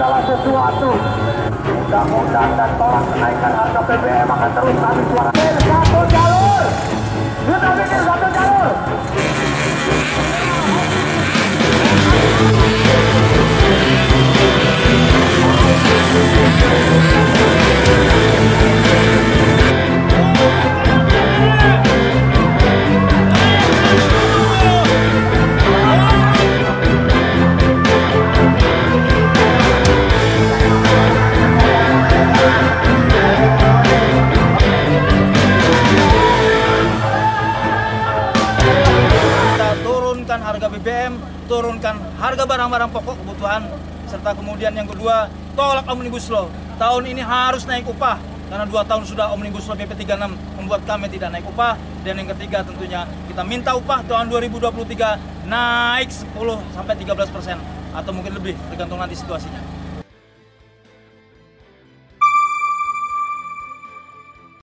segala sesuatu. Mudah-mudahan dan tolak kenaikan harga BBM akan terus kami suarakan. Satu jalur. Kita bikin satu jalur. Harga BBM, turunkan harga barang-barang pokok kebutuhan, serta kemudian yang kedua tolak omnibus law. Tahun ini harus naik upah karena dua tahun sudah omnibus law BP 36 membuat kami tidak naik upah dan yang ketiga tentunya kita minta upah tahun 2023 naik 10 sampai 13 persen atau mungkin lebih tergantung nanti situasinya.